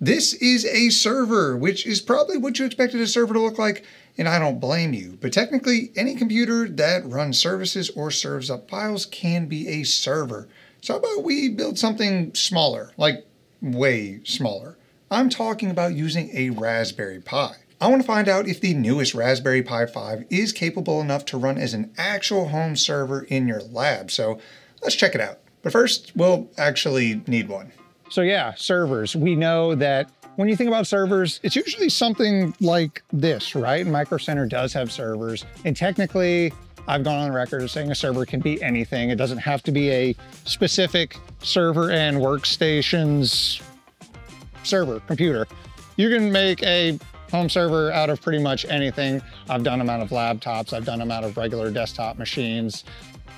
This is a server, which is probably what you expected a server to look like, and I don't blame you. But technically, any computer that runs services or serves up files can be a server. So how about we build something smaller, like way smaller? I'm talking about using a Raspberry Pi. I want to find out if the newest Raspberry Pi 5 is capable enough to run as an actual home server in your lab. So let's check it out. But first, we'll actually need one. So yeah, servers. We know that when you think about servers, it's usually something like this, right? Micro Center does have servers. And technically, I've gone on record as saying a server can be anything. It doesn't have to be a specific server and workstations server, computer. You can make a home server out of pretty much anything. I've done them out of laptops, I've done them out of regular desktop machines.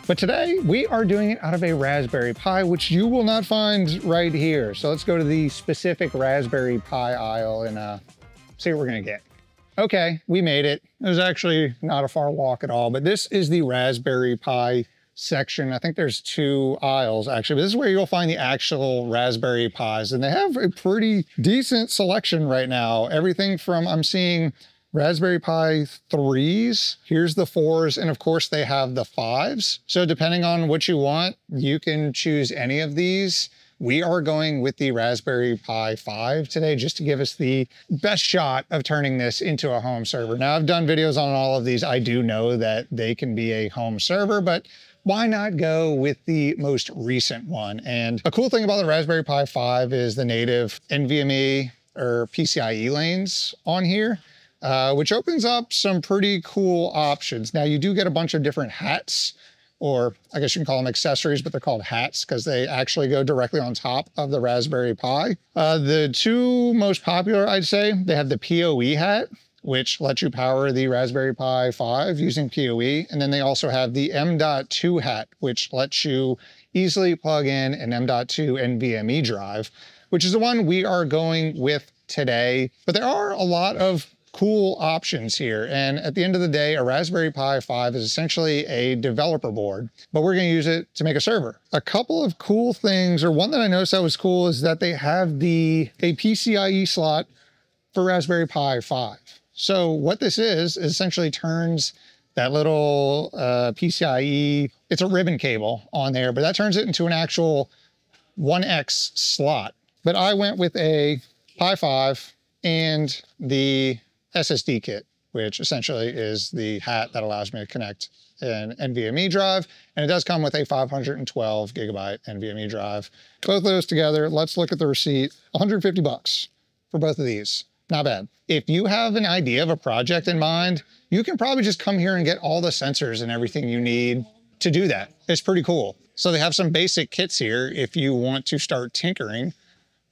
But today we are doing it out of a Raspberry Pi, which you will not find right here. So let's go to the specific Raspberry Pi aisle and uh, see what we're gonna get. Okay, we made it. It was actually not a far walk at all, but this is the Raspberry Pi section. I think there's two aisles actually, but this is where you'll find the actual Raspberry Pis. And they have a pretty decent selection right now. Everything from, I'm seeing Raspberry Pi 3s, here's the 4s, and of course they have the 5s. So depending on what you want, you can choose any of these. We are going with the Raspberry Pi 5 today just to give us the best shot of turning this into a home server. Now I've done videos on all of these. I do know that they can be a home server, but why not go with the most recent one? And a cool thing about the Raspberry Pi 5 is the native NVMe or PCIe lanes on here. Uh, which opens up some pretty cool options. Now you do get a bunch of different hats, or I guess you can call them accessories, but they're called hats because they actually go directly on top of the Raspberry Pi. Uh, the two most popular, I'd say, they have the PoE hat, which lets you power the Raspberry Pi 5 using PoE. And then they also have the M.2 hat, which lets you easily plug in an M.2 NVMe drive, which is the one we are going with today. But there are a lot of cool options here. And at the end of the day, a Raspberry Pi 5 is essentially a developer board, but we're gonna use it to make a server. A couple of cool things, or one that I noticed that was cool is that they have the a PCIe slot for Raspberry Pi 5. So what this is, is essentially turns that little uh, PCIe, it's a ribbon cable on there, but that turns it into an actual 1X slot. But I went with a Pi 5 and the SSD kit, which essentially is the hat that allows me to connect an NVMe drive. And it does come with a 512 gigabyte NVMe drive. Both those together, let's look at the receipt. 150 bucks for both of these. Not bad. If you have an idea of a project in mind, you can probably just come here and get all the sensors and everything you need to do that. It's pretty cool. So they have some basic kits here if you want to start tinkering.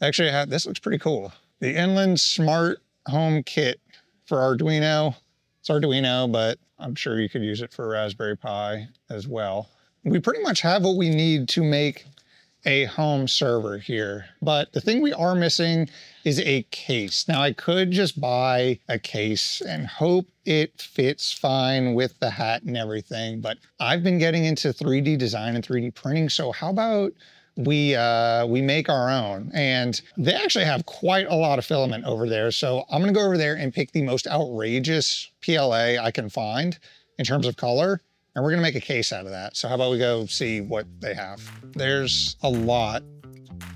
Actually, have, this looks pretty cool. The Inland Smart Home Kit for Arduino. It's Arduino, but I'm sure you could use it for Raspberry Pi as well. We pretty much have what we need to make a home server here. But the thing we are missing is a case. Now I could just buy a case and hope it fits fine with the hat and everything, but I've been getting into 3D design and 3D printing. So how about we uh, we make our own and they actually have quite a lot of filament over there. So I'm gonna go over there and pick the most outrageous PLA I can find in terms of color and we're gonna make a case out of that. So how about we go see what they have? There's a lot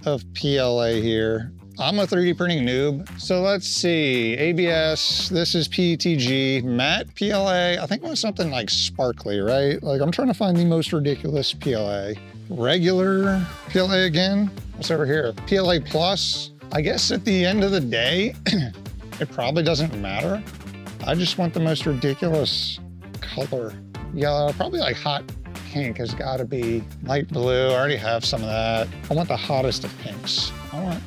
of PLA here. I'm a 3D printing noob. So let's see, ABS, this is PETG, matte PLA. I think it was something like sparkly, right? Like I'm trying to find the most ridiculous PLA. Regular PLA again, what's over here? PLA plus. I guess at the end of the day, it probably doesn't matter. I just want the most ridiculous color yellow, probably like hot pink has got to be light blue. I already have some of that. I want the hottest of pinks. I want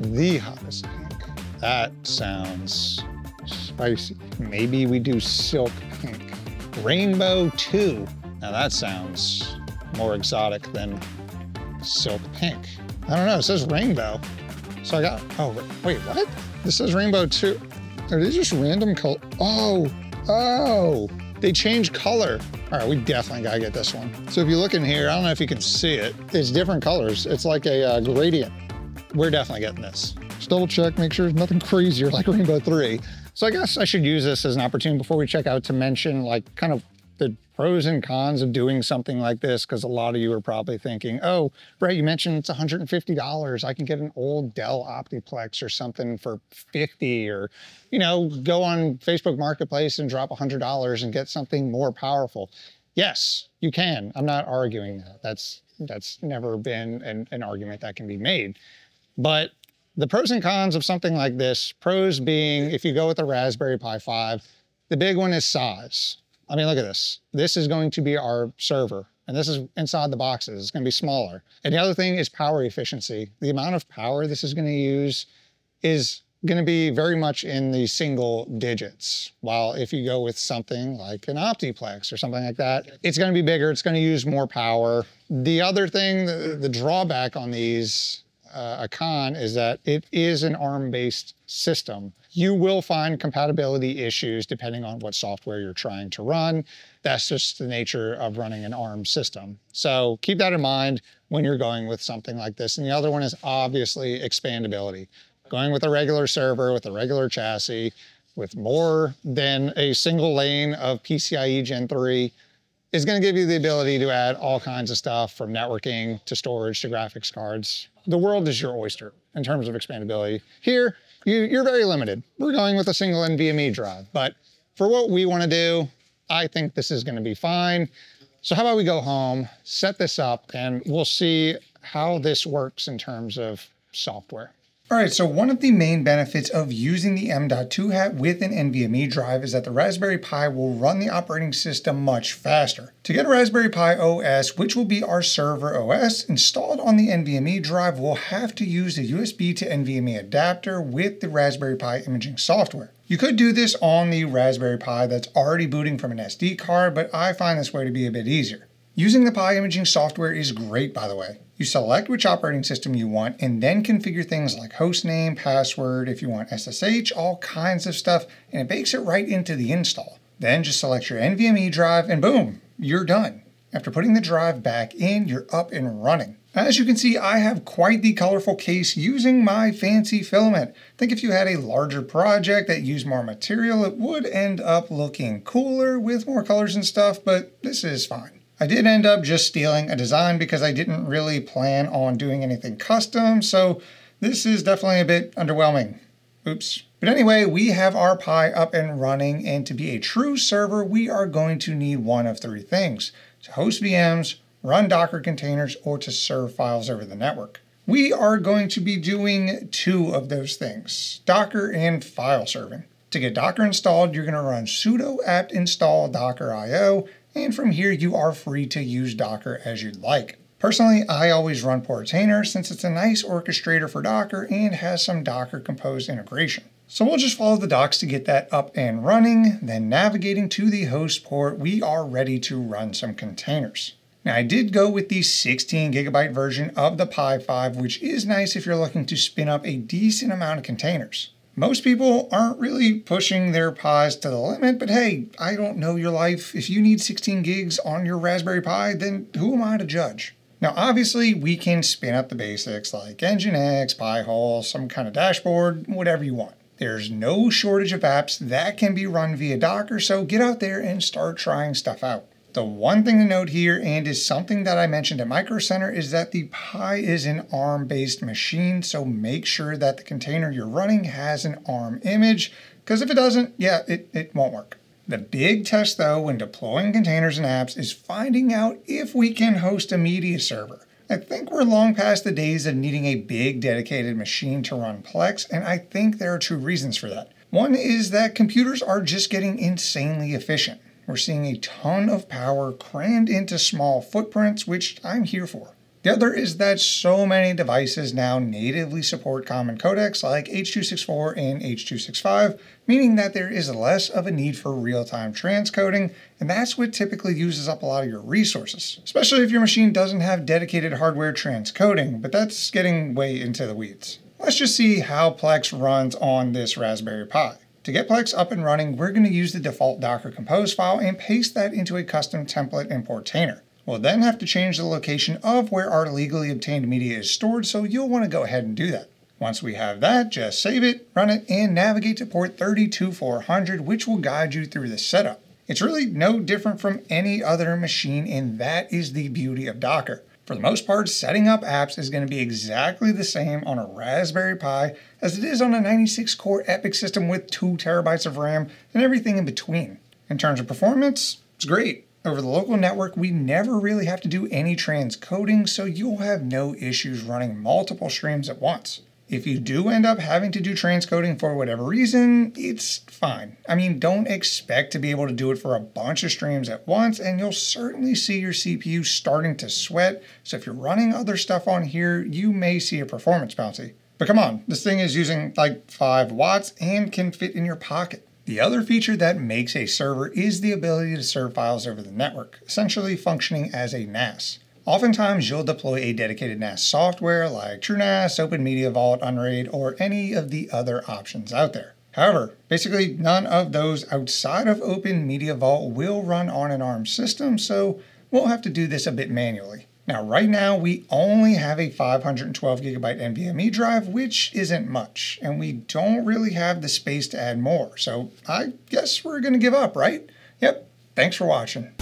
the hottest pink. That sounds spicy. Maybe we do silk pink. Rainbow 2. Now that sounds more exotic than silk pink. I don't know, it says rainbow. So I got, oh, wait, what? This says rainbow 2. Are these just random color? Oh, oh. They change color. All right, we definitely gotta get this one. So if you look in here, I don't know if you can see it. It's different colors. It's like a uh, gradient. We're definitely getting this. Just double check, make sure there's nothing crazier like Rainbow 3. So I guess I should use this as an opportunity before we check out to mention like kind of the pros and cons of doing something like this because a lot of you are probably thinking, oh, Brett, you mentioned it's $150. I can get an old Dell Optiplex or something for 50 or, you know, go on Facebook Marketplace and drop $100 and get something more powerful. Yes, you can. I'm not arguing that. That's that's never been an, an argument that can be made. But the pros and cons of something like this, pros being if you go with a Raspberry Pi 5, the big one is size. I mean, look at this. This is going to be our server, and this is inside the boxes. It's going to be smaller. And the other thing is power efficiency. The amount of power this is going to use is going to be very much in the single digits. While if you go with something like an Optiplex or something like that, it's going to be bigger. It's going to use more power. The other thing, the, the drawback on these uh, a con is that it is an ARM-based system. You will find compatibility issues depending on what software you're trying to run. That's just the nature of running an ARM system. So keep that in mind when you're going with something like this. And the other one is obviously expandability. Going with a regular server, with a regular chassis, with more than a single lane of PCIe Gen 3, is going to give you the ability to add all kinds of stuff from networking to storage to graphics cards. The world is your oyster in terms of expandability. Here, you, are very limited. We're going with a single NVMe drive, but for what we want to do, I think this is going to be fine. So how about we go home, set this up, and we'll see how this works in terms of software. All right, so one of the main benefits of using the M.2 hat with an NVMe drive is that the Raspberry Pi will run the operating system much faster. To get Raspberry Pi OS, which will be our server OS, installed on the NVMe drive, we'll have to use the USB to NVMe adapter with the Raspberry Pi imaging software. You could do this on the Raspberry Pi that's already booting from an SD card, but I find this way to be a bit easier. Using the Pi imaging software is great, by the way. You select which operating system you want and then configure things like hostname, password, if you want SSH, all kinds of stuff, and it bakes it right into the install. Then just select your NVMe drive and boom, you're done. After putting the drive back in, you're up and running. As you can see, I have quite the colorful case using my fancy filament. Think if you had a larger project that used more material, it would end up looking cooler with more colors and stuff, but this is fine. I did end up just stealing a design because I didn't really plan on doing anything custom, so this is definitely a bit underwhelming. Oops. But anyway, we have our Pi up and running, and to be a true server, we are going to need one of three things. To host VMs, run Docker containers, or to serve files over the network. We are going to be doing two of those things, Docker and file serving. To get Docker installed, you're going to run sudo apt install docker io and from here you are free to use Docker as you'd like. Personally, I always run Portainer since it's a nice orchestrator for Docker and has some Docker Compose integration. So we'll just follow the docs to get that up and running, then navigating to the host port, we are ready to run some containers. Now I did go with the 16 gigabyte version of the Pi 5, which is nice if you're looking to spin up a decent amount of containers. Most people aren't really pushing their Pis to the limit, but hey, I don't know your life. If you need 16 gigs on your Raspberry Pi, then who am I to judge? Now, obviously, we can spin up the basics like Nginx, Pi-hole, some kind of dashboard, whatever you want. There's no shortage of apps that can be run via Docker, so get out there and start trying stuff out. The one thing to note here, and is something that I mentioned at Micro Center, is that the Pi is an ARM-based machine, so make sure that the container you're running has an ARM image, because if it doesn't, yeah, it, it won't work. The big test, though, when deploying containers and apps is finding out if we can host a media server. I think we're long past the days of needing a big dedicated machine to run Plex, and I think there are two reasons for that. One is that computers are just getting insanely efficient. We're seeing a ton of power crammed into small footprints, which I'm here for. The other is that so many devices now natively support common codecs like H.264 and H.265, meaning that there is less of a need for real-time transcoding, and that's what typically uses up a lot of your resources, especially if your machine doesn't have dedicated hardware transcoding, but that's getting way into the weeds. Let's just see how Plex runs on this Raspberry Pi. To get Plex up and running, we're going to use the default Docker Compose file and paste that into a custom template in Portainer. We'll then have to change the location of where our legally obtained media is stored, so you'll want to go ahead and do that. Once we have that, just save it, run it, and navigate to port 32400, which will guide you through the setup. It's really no different from any other machine, and that is the beauty of Docker. For the most part, setting up apps is going to be exactly the same on a Raspberry Pi as it is on a 96 core EPYC system with 2 terabytes of RAM and everything in between. In terms of performance, it's great. Over the local network, we never really have to do any transcoding, so you'll have no issues running multiple streams at once. If you do end up having to do transcoding for whatever reason, it's fine. I mean, don't expect to be able to do it for a bunch of streams at once, and you'll certainly see your CPU starting to sweat. So if you're running other stuff on here, you may see a performance bouncy. But come on, this thing is using like 5 watts and can fit in your pocket. The other feature that makes a server is the ability to serve files over the network, essentially functioning as a NAS. Oftentimes, you'll deploy a dedicated NAS software like TrueNAS, Open Media Vault, Unraid, or any of the other options out there. However, basically none of those outside of Open Media Vault will run on an ARM system, so we'll have to do this a bit manually. Now, right now, we only have a 512 gigabyte NVMe drive, which isn't much, and we don't really have the space to add more. So I guess we're going to give up, right? Yep. Thanks for watching.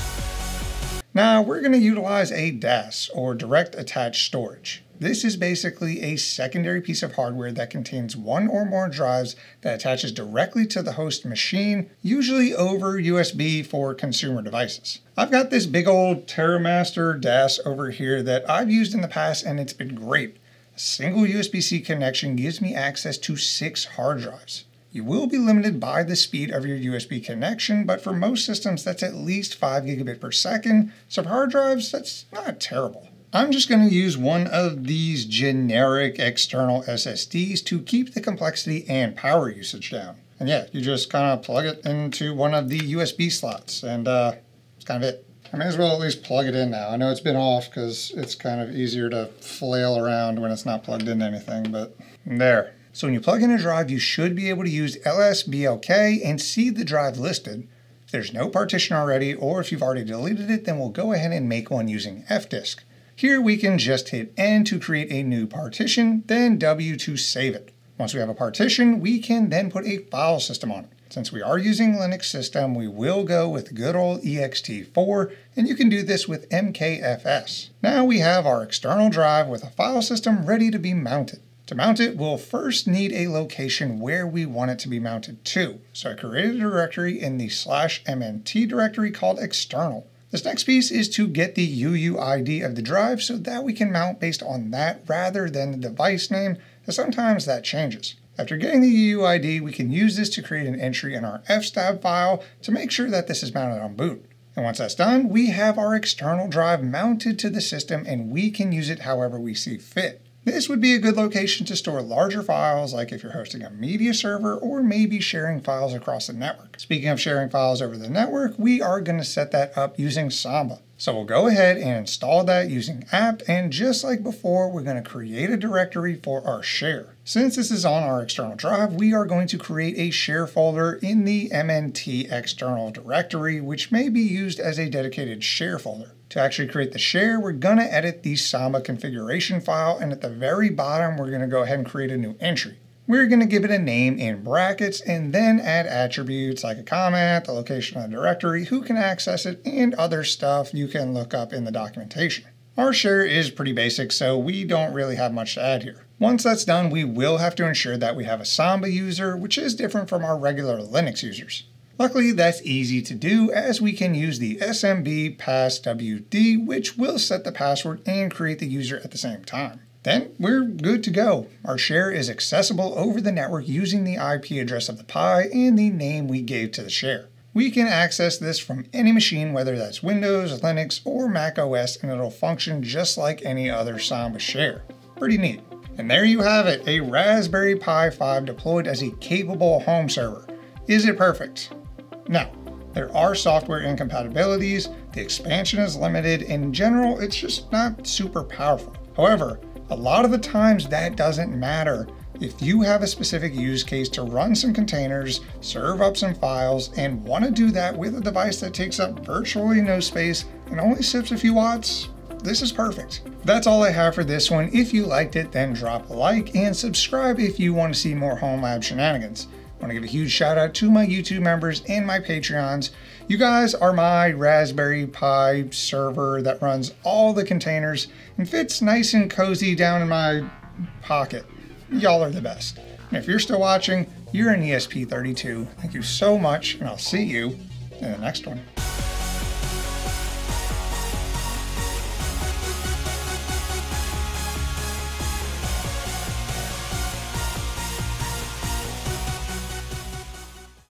Now, we're going to utilize a DAS, or Direct Attached Storage. This is basically a secondary piece of hardware that contains one or more drives that attaches directly to the host machine, usually over USB for consumer devices. I've got this big old TerraMaster DAS over here that I've used in the past and it's been great. A single USB-C connection gives me access to six hard drives. You will be limited by the speed of your USB connection, but for most systems that's at least 5 gigabit per second, so for hard drives that's not terrible. I'm just going to use one of these generic external SSDs to keep the complexity and power usage down. And yeah, you just kind of plug it into one of the USB slots, and uh, it's kind of it. I may as well at least plug it in now. I know it's been off because it's kind of easier to flail around when it's not plugged into anything, but there. So when you plug in a drive, you should be able to use LSBLK and see the drive listed. If there's no partition already, or if you've already deleted it, then we'll go ahead and make one using fdisk. Here we can just hit N to create a new partition, then W to save it. Once we have a partition, we can then put a file system on it. Since we are using Linux system, we will go with good old ext4, and you can do this with mkfs. Now we have our external drive with a file system ready to be mounted. To mount it, we'll first need a location where we want it to be mounted to. So I created a directory in the slash mnt directory called external. This next piece is to get the UUID of the drive so that we can mount based on that rather than the device name, as sometimes that changes. After getting the UUID, we can use this to create an entry in our fstab file to make sure that this is mounted on boot. And once that's done, we have our external drive mounted to the system and we can use it however we see fit. This would be a good location to store larger files, like if you're hosting a media server or maybe sharing files across the network. Speaking of sharing files over the network, we are going to set that up using Samba. So we'll go ahead and install that using apt, and just like before, we're going to create a directory for our share. Since this is on our external drive, we are going to create a share folder in the MNT external directory, which may be used as a dedicated share folder. To actually create the share, we're gonna edit the Samba configuration file, and at the very bottom, we're gonna go ahead and create a new entry. We're gonna give it a name in brackets and then add attributes like a comment, the location of the directory, who can access it, and other stuff you can look up in the documentation. Our share is pretty basic, so we don't really have much to add here. Once that's done, we will have to ensure that we have a Samba user, which is different from our regular Linux users. Luckily, that's easy to do as we can use the SMB passwd, which will set the password and create the user at the same time. Then we're good to go. Our share is accessible over the network using the IP address of the Pi and the name we gave to the share. We can access this from any machine, whether that's Windows, Linux, or Mac OS, and it'll function just like any other Samba share. Pretty neat. And there you have it, a Raspberry Pi 5 deployed as a capable home server. Is it perfect? Now, there are software incompatibilities, the expansion is limited, in general, it's just not super powerful. However, a lot of the times that doesn't matter. If you have a specific use case to run some containers, serve up some files, and want to do that with a device that takes up virtually no space and only sips a few watts, this is perfect. That's all I have for this one. If you liked it, then drop a like and subscribe if you want to see more Home Lab shenanigans. I want to give a huge shout out to my YouTube members and my Patreons. You guys are my Raspberry Pi server that runs all the containers and fits nice and cozy down in my pocket. Y'all are the best. And if you're still watching, you're an ESP32. Thank you so much, and I'll see you in the next one.